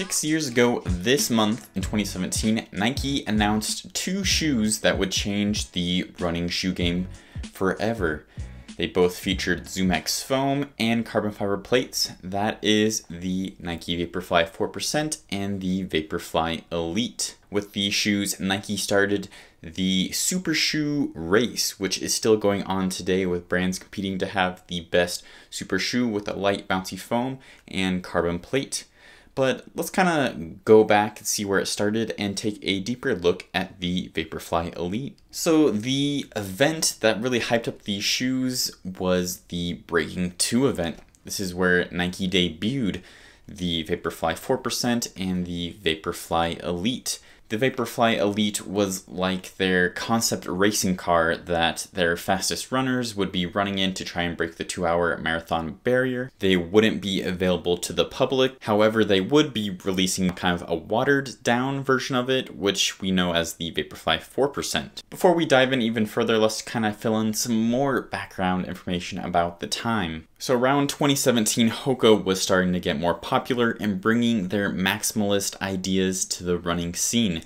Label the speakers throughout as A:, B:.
A: Six years ago this month in 2017, Nike announced two shoes that would change the running shoe game forever. They both featured ZoomX foam and carbon fiber plates. That is the Nike Vaporfly 4% and the Vaporfly Elite. With these shoes, Nike started the Super Shoe Race, which is still going on today with brands competing to have the best super shoe with a light bouncy foam and carbon plate. But let's kind of go back and see where it started and take a deeper look at the Vaporfly Elite. So the event that really hyped up these shoes was the Breaking 2 event. This is where Nike debuted the Vaporfly 4% and the Vaporfly Elite. The Vaporfly Elite was like their concept racing car that their fastest runners would be running in to try and break the two hour marathon barrier. They wouldn't be available to the public, however, they would be releasing kind of a watered down version of it, which we know as the Vaporfly 4%. Before we dive in even further, let's kind of fill in some more background information about the time. So around 2017, Hoka was starting to get more popular and bringing their maximalist ideas to the running scene.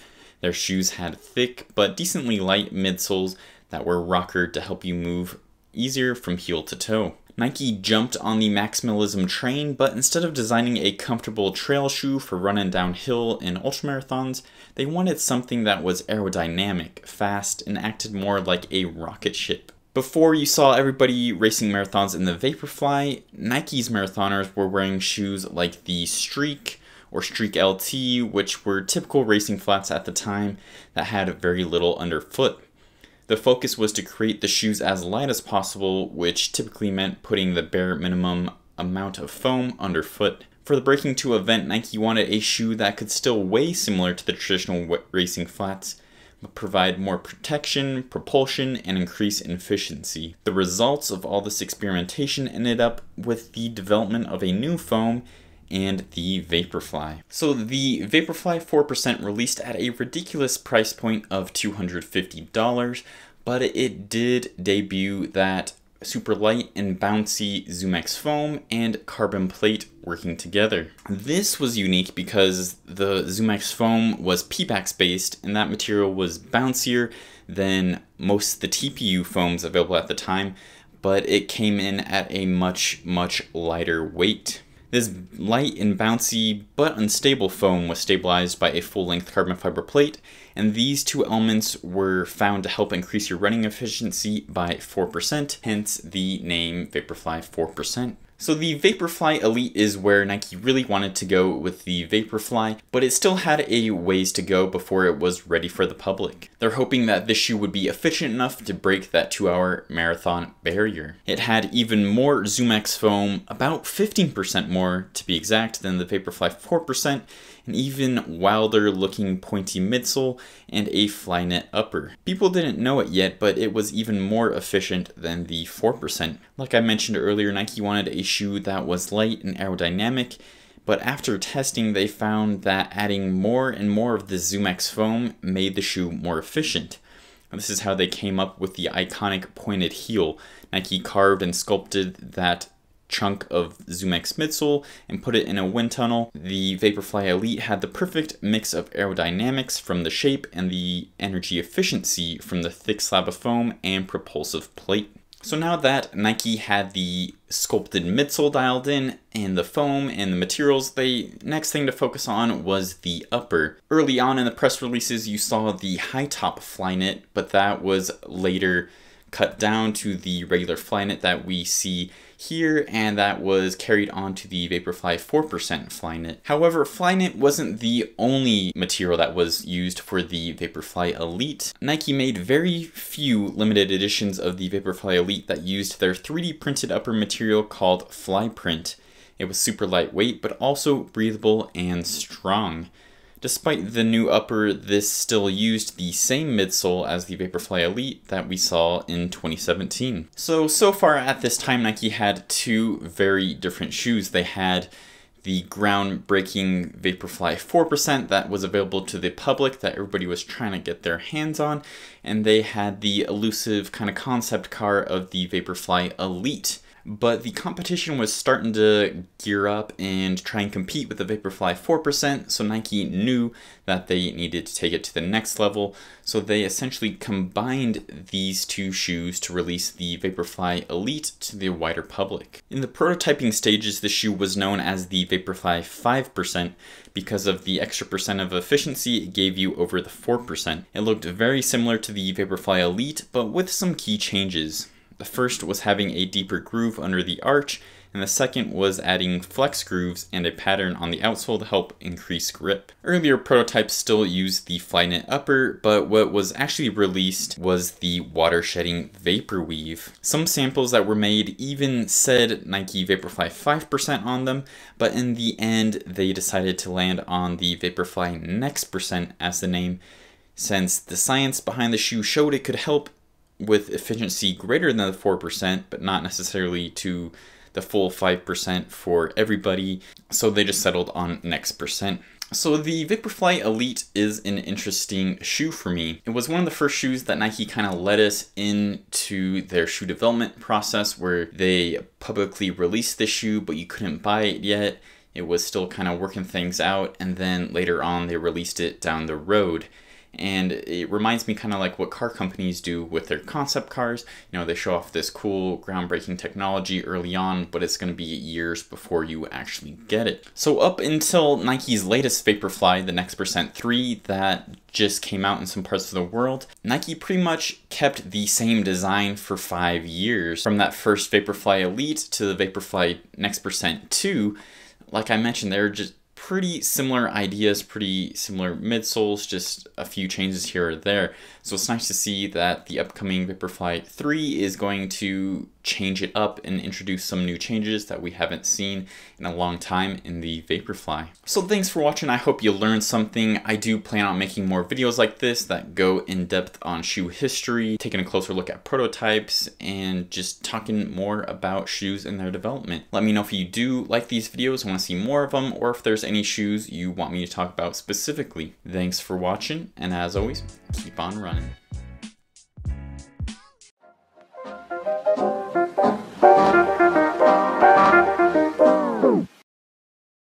A: Their shoes had thick but decently light midsoles that were rockered to help you move easier from heel to toe. Nike jumped on the maximalism train, but instead of designing a comfortable trail shoe for running downhill in ultramarathons, they wanted something that was aerodynamic, fast, and acted more like a rocket ship. Before you saw everybody racing marathons in the Vaporfly, Nike's marathoners were wearing shoes like the Streak or Streak LT, which were typical racing flats at the time that had very little underfoot. The focus was to create the shoes as light as possible, which typically meant putting the bare minimum amount of foam underfoot. For the Breaking 2 event, Nike wanted a shoe that could still weigh similar to the traditional racing flats, but provide more protection, propulsion, and increase in efficiency. The results of all this experimentation ended up with the development of a new foam and the Vaporfly. So the Vaporfly 4% released at a ridiculous price point of $250, but it did debut that super light and bouncy ZoomX foam and carbon plate working together. This was unique because the ZoomX foam was Pebax based and that material was bouncier than most the TPU foams available at the time, but it came in at a much, much lighter weight. This light and bouncy but unstable foam was stabilized by a full-length carbon fiber plate, and these two elements were found to help increase your running efficiency by 4%, hence the name Vaporfly 4%. So the Vaporfly Elite is where Nike really wanted to go with the Vaporfly, but it still had a ways to go before it was ready for the public. They're hoping that this shoe would be efficient enough to break that two hour marathon barrier. It had even more ZoomX foam, about 15% more to be exact than the Vaporfly 4%, an even wilder looking pointy midsole, and a Flyknit upper. People didn't know it yet, but it was even more efficient than the 4%. Like I mentioned earlier, Nike wanted a shoe that was light and aerodynamic, but after testing they found that adding more and more of the ZoomX foam made the shoe more efficient. This is how they came up with the iconic pointed heel. Nike carved and sculpted that chunk of ZoomX midsole and put it in a wind tunnel. The Vaporfly Elite had the perfect mix of aerodynamics from the shape and the energy efficiency from the thick slab of foam and propulsive plate. So now that Nike had the sculpted midsole dialed in and the foam and the materials, the next thing to focus on was the upper. Early on in the press releases you saw the high top Flyknit, but that was later cut down to the regular Flyknit that we see here, and that was carried on to the Vaporfly 4% Flyknit. However, Flyknit wasn't the only material that was used for the Vaporfly Elite. Nike made very few limited editions of the Vaporfly Elite that used their 3D printed upper material called Flyprint. It was super lightweight, but also breathable and strong. Despite the new upper, this still used the same midsole as the Vaporfly Elite that we saw in 2017. So, so far at this time, Nike had two very different shoes. They had the groundbreaking Vaporfly 4% that was available to the public that everybody was trying to get their hands on, and they had the elusive kind of concept car of the Vaporfly Elite. But the competition was starting to gear up and try and compete with the Vaporfly 4%, so Nike knew that they needed to take it to the next level, so they essentially combined these two shoes to release the Vaporfly Elite to the wider public. In the prototyping stages, the shoe was known as the Vaporfly 5% because of the extra percent of efficiency it gave you over the 4%. It looked very similar to the Vaporfly Elite, but with some key changes. The first was having a deeper groove under the arch, and the second was adding flex grooves and a pattern on the outsole to help increase grip. Earlier prototypes still used the Flyknit upper, but what was actually released was the water shedding Vapor Weave. Some samples that were made even said Nike Vaporfly 5% on them, but in the end they decided to land on the Vaporfly Next Percent as the name since the science behind the shoe showed it could help with efficiency greater than the 4%, but not necessarily to the full 5% for everybody. So they just settled on next percent. So the Vaporfly Elite is an interesting shoe for me. It was one of the first shoes that Nike kind of led us into their shoe development process where they publicly released the shoe, but you couldn't buy it yet. It was still kind of working things out, and then later on they released it down the road and it reminds me kind of like what car companies do with their concept cars. You know, they show off this cool, groundbreaking technology early on, but it's going to be years before you actually get it. So up until Nike's latest Vaporfly, the Next Percent 3, that just came out in some parts of the world, Nike pretty much kept the same design for five years. From that first Vaporfly Elite to the Vaporfly Next Percent 2, like I mentioned, they're just pretty similar ideas, pretty similar midsoles, just a few changes here or there. So it's nice to see that the upcoming Vaporfly 3 is going to change it up and introduce some new changes that we haven't seen in a long time in the Vaporfly. So thanks for watching. I hope you learned something. I do plan on making more videos like this that go in depth on shoe history, taking a closer look at prototypes, and just talking more about shoes and their development. Let me know if you do like these videos want to see more of them, or if there's any shoes you want me to talk about specifically. Thanks for watching, and as always, keep on running.